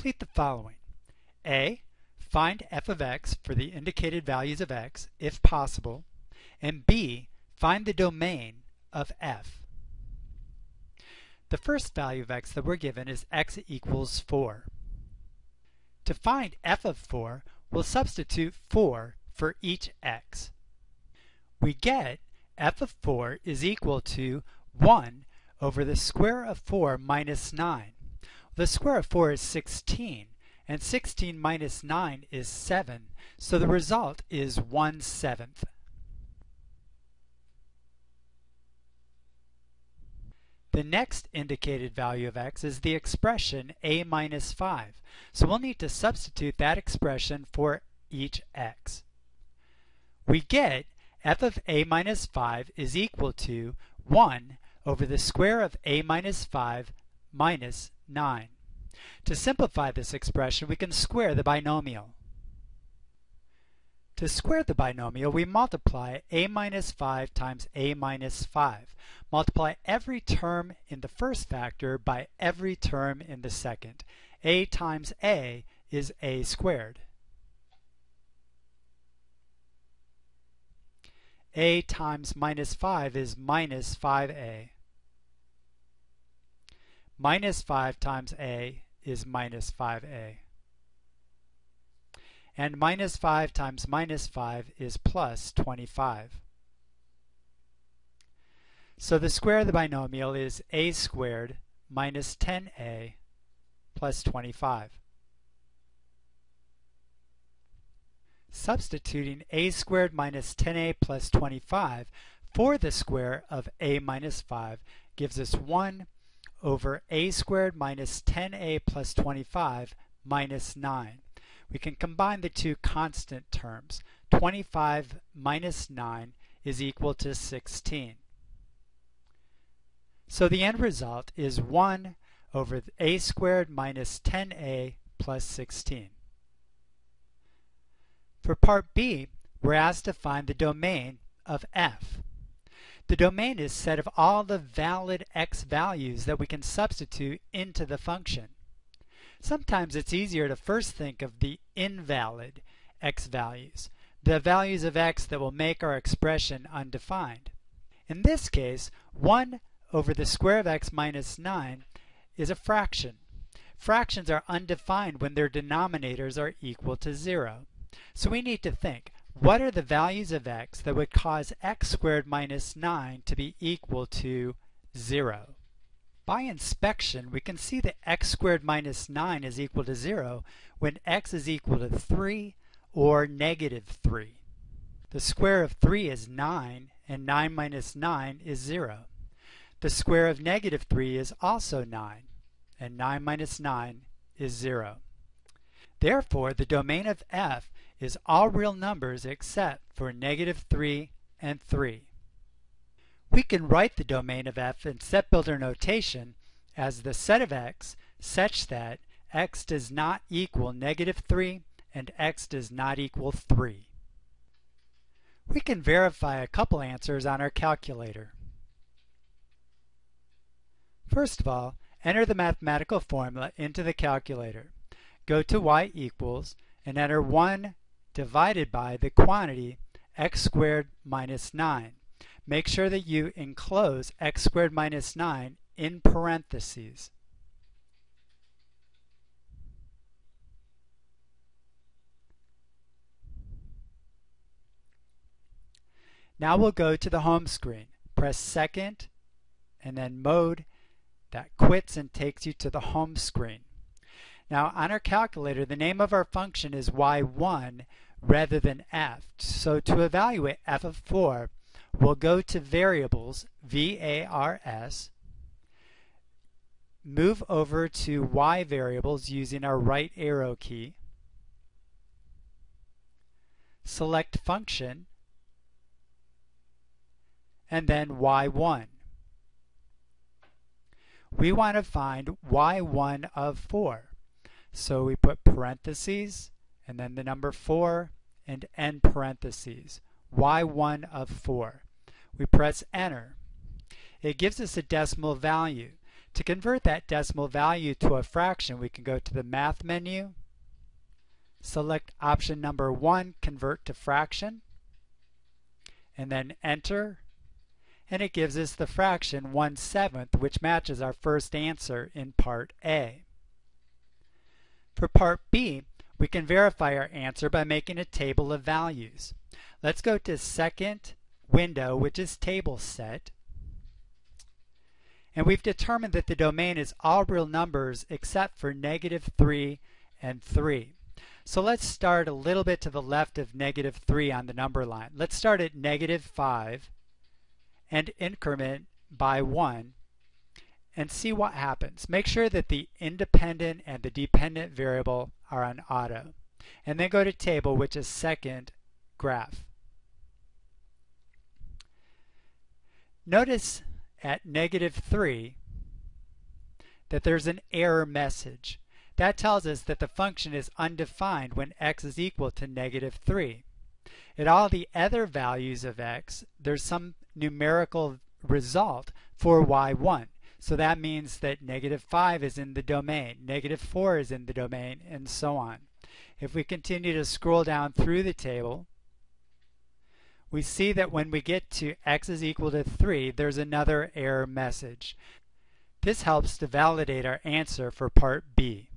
complete the following. A. Find f of x for the indicated values of x, if possible. And B. Find the domain of f. The first value of x that we're given is x equals 4. To find f of 4, we'll substitute 4 for each x. We get f of 4 is equal to 1 over the square of 4 minus 9. The square of 4 is 16, and 16 minus 9 is 7, so the result is 1 seventh. The next indicated value of x is the expression a minus 5, so we'll need to substitute that expression for each x. We get f of a minus 5 is equal to 1 over the square of a minus 5 minus 9. To simplify this expression, we can square the binomial. To square the binomial, we multiply a minus 5 times a minus 5. Multiply every term in the first factor by every term in the second. a times a is a squared. a times minus 5 is minus 5a. Minus 5 times a is minus 5a. And minus 5 times minus 5 is plus 25. So the square of the binomial is a squared minus 10a plus 25. Substituting a squared minus 10a plus 25 for the square of a minus 5 gives us 1 over a squared minus 10a plus 25 minus 9. We can combine the two constant terms. 25 minus 9 is equal to 16. So the end result is 1 over a squared minus 10a plus 16. For part B, we're asked to find the domain of f. The domain is set of all the valid x values that we can substitute into the function. Sometimes it's easier to first think of the invalid x values, the values of x that will make our expression undefined. In this case, 1 over the square of x minus 9 is a fraction. Fractions are undefined when their denominators are equal to 0. So we need to think, what are the values of x that would cause x squared minus 9 to be equal to 0? By inspection, we can see that x squared minus 9 is equal to 0 when x is equal to 3 or negative 3. The square of 3 is 9, and 9 minus 9 is 0. The square of negative 3 is also 9, and 9 minus 9 is 0. Therefore, the domain of f is all real numbers except for negative 3 and 3. We can write the domain of f in set builder notation as the set of x such that x does not equal negative 3 and x does not equal 3. We can verify a couple answers on our calculator. First of all, enter the mathematical formula into the calculator. Go to y equals and enter 1 divided by the quantity x squared minus 9. Make sure that you enclose x squared minus 9 in parentheses. Now we'll go to the home screen. Press second and then mode that quits and takes you to the home screen. Now on our calculator, the name of our function is y1 rather than f. So to evaluate f of 4, we'll go to variables, V-A-R-S, move over to y variables using our right arrow key, select function, and then y1. We want to find y1 of 4. So we put parentheses and then the number 4 and end parentheses, y1 of 4. We press enter. It gives us a decimal value. To convert that decimal value to a fraction, we can go to the Math menu, select option number 1, Convert to Fraction, and then Enter, and it gives us the fraction 1 7th, which matches our first answer in Part A. For Part B, we can verify our answer by making a table of values. Let's go to second window, which is table set. And we've determined that the domain is all real numbers except for negative 3 and 3. So let's start a little bit to the left of negative 3 on the number line. Let's start at negative 5 and increment by 1 and see what happens. Make sure that the independent and the dependent variable are on auto. And then go to table, which is second graph. Notice at negative 3 that there's an error message. That tells us that the function is undefined when x is equal to negative 3. At all the other values of x, there's some numerical result for y1. So that means that negative 5 is in the domain, negative 4 is in the domain, and so on. If we continue to scroll down through the table, we see that when we get to x is equal to 3, there's another error message. This helps to validate our answer for part B.